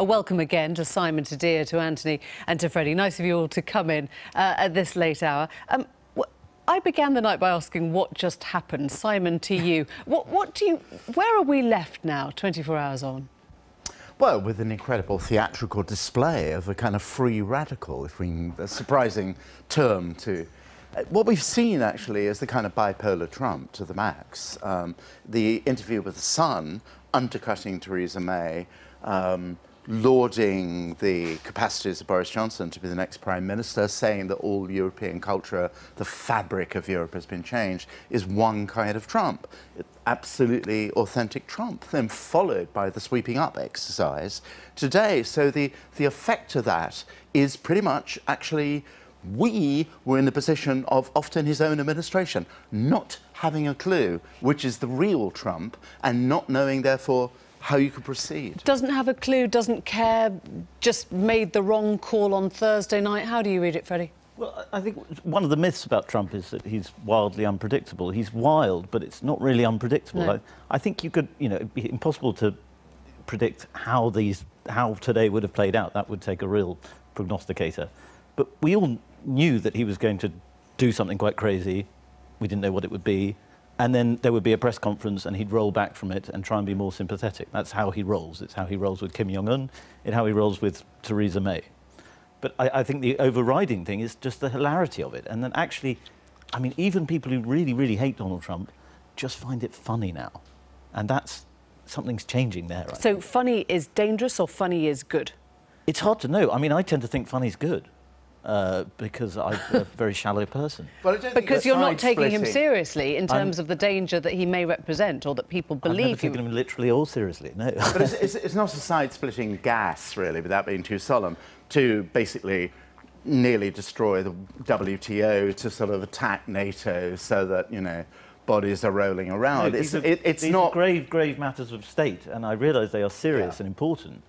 A welcome again to Simon, to Dia, to Anthony and to Freddy. Nice of you all to come in uh, at this late hour. Um, I began the night by asking what just happened. Simon, to you. what, what do you... Where are we left now, 24 hours on? Well, with an incredible theatrical display of a kind of free radical, if we a surprising term to... Uh, what we've seen, actually, is the kind of bipolar Trump to the max. Um, the interview with the Sun undercutting Theresa May, um, lauding the capacities of Boris Johnson to be the next Prime Minister, saying that all European culture, the fabric of Europe has been changed, is one kind of Trump. Absolutely authentic Trump, then followed by the sweeping up exercise today. So the, the effect of that is pretty much actually we were in the position of often his own administration, not having a clue which is the real Trump and not knowing, therefore, how you could proceed. Doesn't have a clue, doesn't care, just made the wrong call on Thursday night. How do you read it, Freddy? Well, I think one of the myths about Trump is that he's wildly unpredictable. He's wild, but it's not really unpredictable. No. I, I, think you could, you know, it'd be impossible to predict how these, how today would have played out. That would take a real prognosticator. But we all knew that he was going to do something quite crazy. We didn't know what it would be and then there would be a press conference and he'd roll back from it and try and be more sympathetic. That's how he rolls. It's how he rolls with Kim Jong-un, it's how he rolls with Theresa May. But I, I, think the overriding thing is just the hilarity of it. And then actually, I mean, even people who really, really hate Donald Trump just find it funny now. And that's, something's changing there. I so think. funny is dangerous or funny is good? It's hard to know. I mean, I tend to think funny's good uh, because I'm a very shallow person. because you're not taking him seriously in terms I'm, of the danger that he may represent or that people believe I've never taken him literally all seriously, no. but it's, it's, it's not a side-splitting gas, really, without being too solemn, to basically nearly destroy the WTO, to sort of attack NATO so that, you know, bodies are rolling around. No, it's, are, it, it's not... grave, grave matters of state, and I realise they are serious yeah. and important.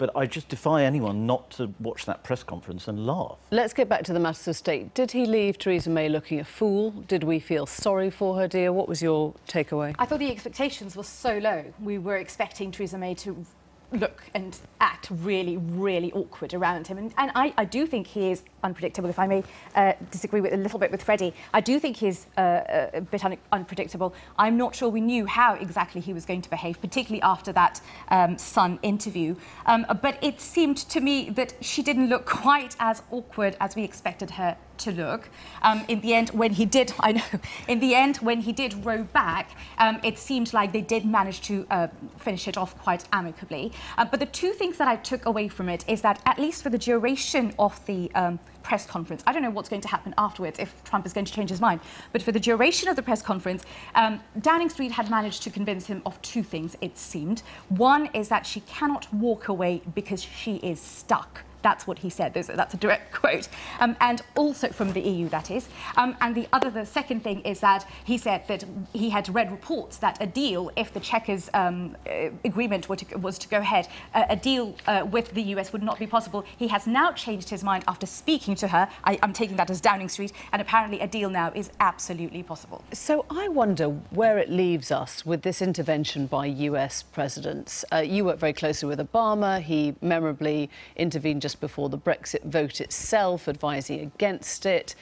But I just defy anyone not to watch that press conference and laugh. Let's get back to the matters of state. Did he leave Theresa May looking a fool? Did we feel sorry for her, Dia? What was your takeaway? I thought the expectations were so low. We were expecting Theresa May to look and act really, really awkward around him. And, and I, I, do think he is unpredictable, if I may uh, disagree with a little bit with Freddy. I do think he's uh, a bit un unpredictable. I'm not sure we knew how exactly he was going to behave, particularly after that um, Sun interview. Um, but it seemed to me that she didn't look quite as awkward as we expected her to look. Um, in the end, when he did, I know, in the end, when he did row back, um, it seemed like they did manage to uh, finish it off quite amicably. Uh, but the two things that I took away from it is that at least for the duration of the um, press conference. I don't know what's going to happen afterwards if Trump is going to change his mind. But for the duration of the press conference, um, Downing Street had managed to convince him of two things, it seemed. One is that she cannot walk away because she is stuck. That's what he said. That's a direct quote. Um, and also from the EU, that is. Um, and the other, the second thing is that he said that he had read reports that a deal, if the Chequers um, uh, agreement to, was to go ahead, uh, a deal uh, with the US would not be possible. He has now changed his mind after speaking to her. I, am taking that as Downing Street. And apparently a deal now is absolutely possible. So I wonder where it leaves us with this intervention by US presidents. Uh, you work very closely with Obama. He memorably intervened just just before the Brexit vote itself, advising against it.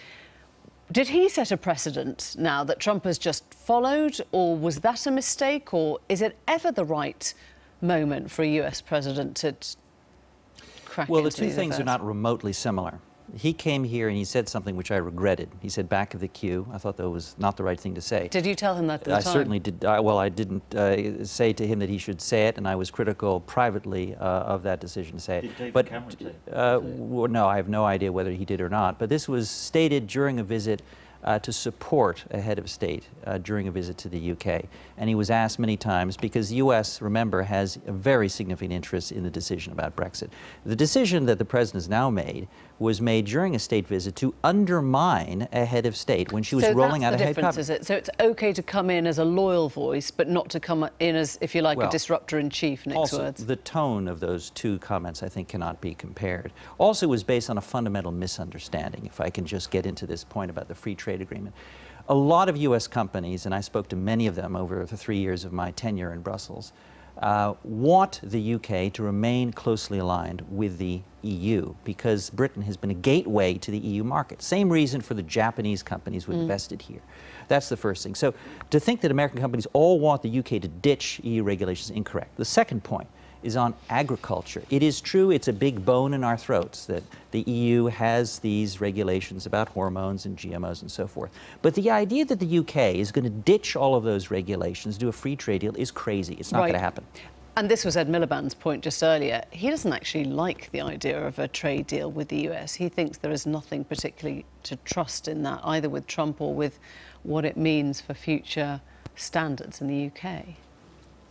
Did he set a precedent now that Trump has just followed, or was that a mistake, or is it ever the right moment for a US president to crack Well, the two things affairs? are not remotely similar he came here and he said something which I regretted. He said back of the queue. I thought that was not the right thing to say. Did you tell him that at the I time? certainly did. I, well, I didn't uh, say to him that he should say it, and I was critical privately uh, of that decision to say it. Did David but, Cameron say uh, well, no, I have no idea whether he did or not. But this was stated during a visit uh, to support a head of state uh, during a visit to the UK. And he was asked many times because the US, remember, has a very significant interest in the decision about Brexit. The decision that the president has now made was made during a state visit to undermine a head of state when she was so rolling out a head cabinet. Is it? So it's okay to come in as a loyal voice, but not to come in as, if you like, well, a disruptor in chief. Next also, words. the tone of those two comments, I think, cannot be compared. Also, it was based on a fundamental misunderstanding. If I can just get into this point about the free trade agreement, a lot of U.S. companies, and I spoke to many of them over the three years of my tenure in Brussels uh, want the UK to remain closely aligned with the EU because Britain has been a gateway to the EU market. Same reason for the Japanese companies who invested here. That's the first thing. So to think that American companies all want the UK to ditch EU regulations is incorrect. The second point is on agriculture. It is true it's a big bone in our throats that the EU has these regulations about hormones and GMOs and so forth. But the idea that the UK is going to ditch all of those regulations, do a free trade deal, is crazy. It's not Right. going to happen. And this was Ed Miliband's point just earlier. He doesn't actually like the idea of a trade deal with the US. He thinks there is nothing particularly to trust in that, either with Trump or with what it means for future standards in the UK.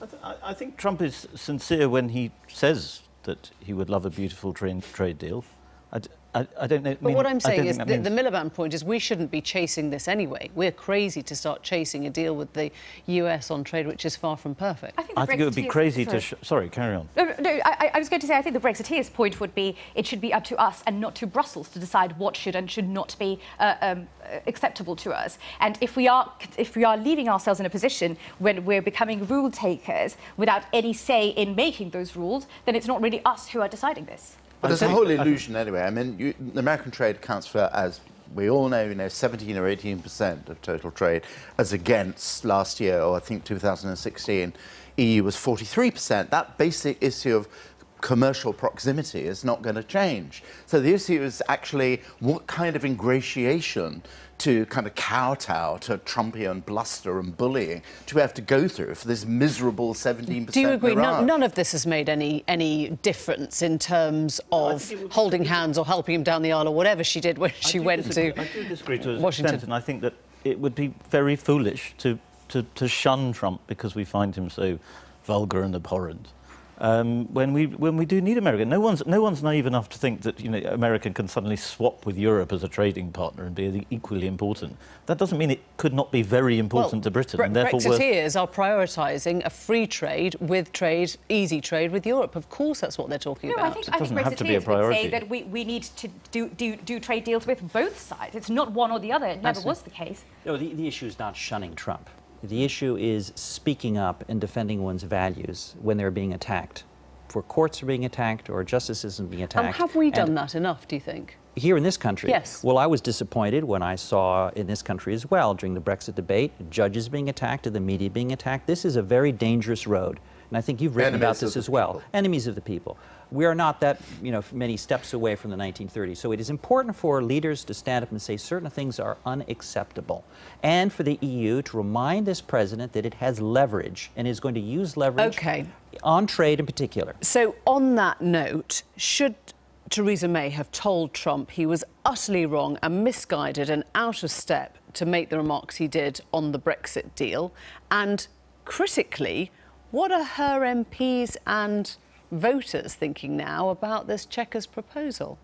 I, th- I- think Trump is sincere when he says that he would love a beautiful trade deal. I, d- I- I don't know. But what I'm saying is the, the, the Miliband point is we shouldn't be chasing this anyway. We're crazy to start chasing a deal with the US on trade, which is far from perfect. I think, I think it would be crazy sorry. to. Sh- sorry, carry on. No, no, no I, I was going to say, I think the Brexiteers' point would be it should be up to us and not to Brussels to decide what should and should not be uh, um, uh, acceptable to us. And if we are if we are leaving ourselves in a position when we're becoming rule takers without any say in making those rules, then it's not really us who are deciding this. But there's a whole illusion anyway. I mean, you, the American trade accounts for, as we all know, you know, 17 or 18 percent of total trade, as against last year, or I think 2016, EU was 43 percent. That basic issue of commercial proximity is not going to change. So the issue is actually what kind of ingratiation to kind of kowtow to Trumpian bluster and bullying do we have to go through for this miserable 17 percent? Do you agree? None, none of this has made any any difference in terms of think it would- holding hands or helping him down the aisle or whatever she did when she went disagree- to I do disagree to a Washington. extent, and I think that it would be very foolish to, to, to shun Trump because we find him so vulgar and abhorrent. Um, when we when we do need America, no one's no one's naive enough to think that you know America can suddenly swap with Europe as a trading partner and be equally important. That doesn't mean it could not be very important to Britain Bre- and therefore worth. Brexiteers are prioritising a free trade with trade, easy trade with Europe. Of course, that's what they're talking No, about. I think, It I think doesn't have to be a Brexiteers would say that we, we need to do, do, do trade deals with both sides. It's not one or the other. It never see. was the case. No, the, the issue is not shunning Trump. The issue is speaking up and defending one's values when they're being attacked. For courts are being attacked or justices are being attacked. and have we done that enough, do you think? Here in this country? Yes. Well, I was disappointed when I saw in this country as well, during the Brexit debate, judges being attacked and the media being attacked. This is a very dangerous road. And I think you've written about Enemies of this as well. people. Enemies of the people. We are not that you know, many steps away from the 1930s. So it is important for leaders to stand up and say certain things are unacceptable. And for the EU to remind this president that it has leverage and is going to use leverage Okay. on trade in particular. So, on that note, should Theresa May have told Trump he was utterly wrong and misguided and out of step to make the remarks he did on the Brexit deal? And critically, what are her MPs and voters thinking now about this Chequers proposal?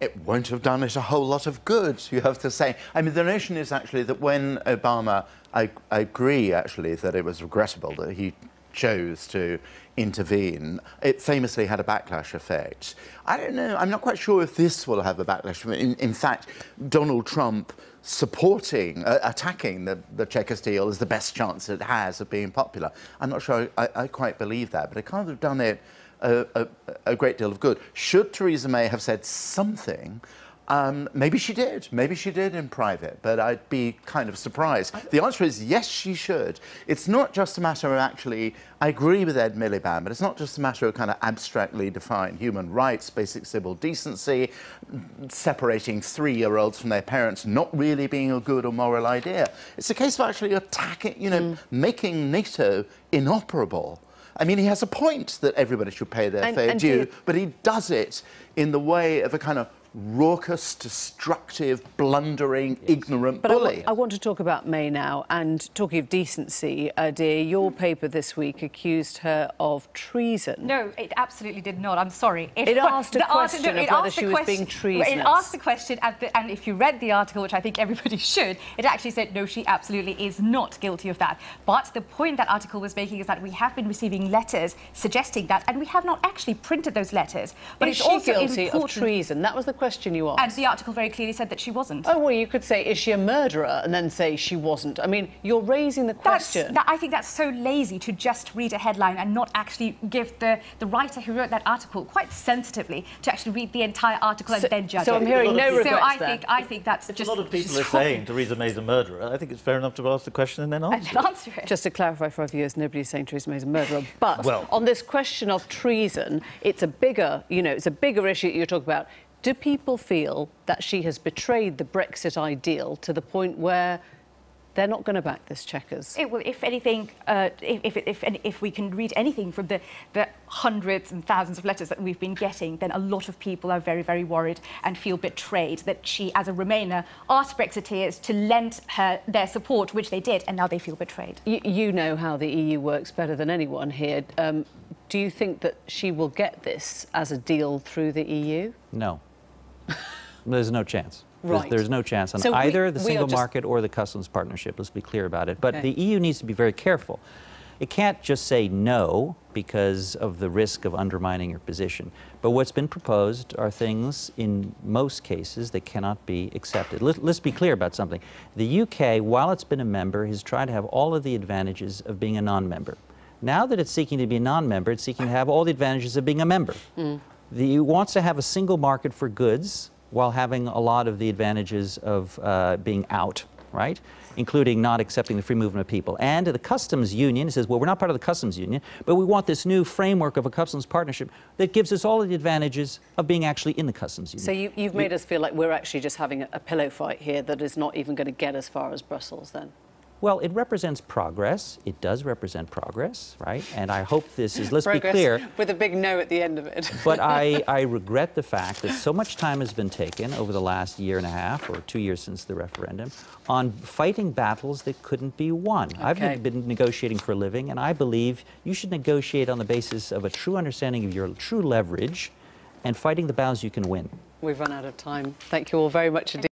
it won't have done it a whole lot of good, you have to say. I mean, the notion is actually that when Obama, I, I agree actually that it was regrettable that he chose to intervene, it famously had a backlash effect. I don't know, I'm not quite sure if this will have a backlash. In, in fact, Donald Trump supporting, uh, attacking the, the Chequers deal is the best chance it has of being popular. I'm not sure I, I quite believe that, but it can't have done it a, a, a great deal of good. Should Theresa May have said something? Um, maybe she did. Maybe she did in private, but I'd be kind of surprised. The answer is yes, she should. It's not just a matter of actually, I agree with Ed Miliband, but it's not just a matter of kind of abstractly defined human rights, basic civil decency, separating three year olds from their parents not really being a good or moral idea. It's a case of actually attacking, you know, making NATO inoperable. I mean, he has a point that everybody should pay their And- fair and do due, you- but he does it in the way of a kind of raucous, destructive, blundering, ignorant But I bully. I want to talk about May now. And talking of decency, uh, Dia, your paper this week accused her of treason. No, it absolutely did not. I'm sorry. It asked a the art- question no, of it whether asked she a was being question- It asked the question, and, the, and if you read the article, which I think everybody should, it actually said no, she absolutely is not guilty of that. But the point that article was making is that we have been receiving letters suggesting that, and we have not actually printed those letters. But Is it's she also guilty important. of treason? That was the question you asked? And the article very clearly said that she wasn't. Oh, well, you could say, is she a murderer? And then say she wasn't. I mean, you're raising the question. that, I think that's so lazy to just read a headline and not actually give the, the writer who wrote that article quite sensitively to actually read the entire article So- and then judge so it. I'm hearing no regrets So regrets I there. think I think that's If just a lot of people are just saying Theresa May's a murderer, I think it's fair enough to ask the question and then and answer. then answer it. Just to clarify for our viewers, nobody's saying Theresa May's a murderer. But Well- on this question of treason, it's a bigger, you know, it's a bigger issue that you're talking about. Do people feel that she has betrayed the Brexit ideal to the point where they're not going to back this Chequers? It will, if anything, uh, if, if, if, if, if we can read anything from the, the hundreds and thousands of letters that we've been getting, then a lot of people are very, very worried and feel betrayed that she, as a Remainer, asked Brexiteers to lend her their support, which they did, and now they feel betrayed. You, you know how the EU works better than anyone here. Um, do you think that she will get this as a deal through the EU? No. There's no chance. Right. There's, no chance on So either the we are single just- market or the customs partnership. Let's be clear about it. But Okay. the EU needs to be very careful. It can't just say no because of the risk of undermining your position. But what's been proposed are things, in most cases, that cannot be accepted. Let, let's be clear about something. The UK, while it's been a member, has tried to have all of the advantages of being a non-member. Now that it's seeking to be a non-member, it's seeking to have all the advantages of being a member. The EU wants to have a single market for goods while having a lot of the advantages of uh, being out, right? Including not accepting the free movement of people. And the customs union says, well, we're not part of the customs union, but we want this new framework of a customs partnership that gives us all of the advantages of being actually in the customs union. So you, you've made us feel like we're actually just having a, a pillow fight here that is not even going to get as far as Brussels then. Well, it represents progress. It does represent progress, right? And I hope this is, let's be clear, With a big no at the end of it. but I, I regret the fact that so much time has been taken over the last year and a half or two years since the referendum on fighting battles that couldn't be won. Okay. I've been negotiating for a living, and I believe you should negotiate on the basis of a true understanding of your true leverage and fighting the battles you can win. We've run out of time. Thank you all very much indeed.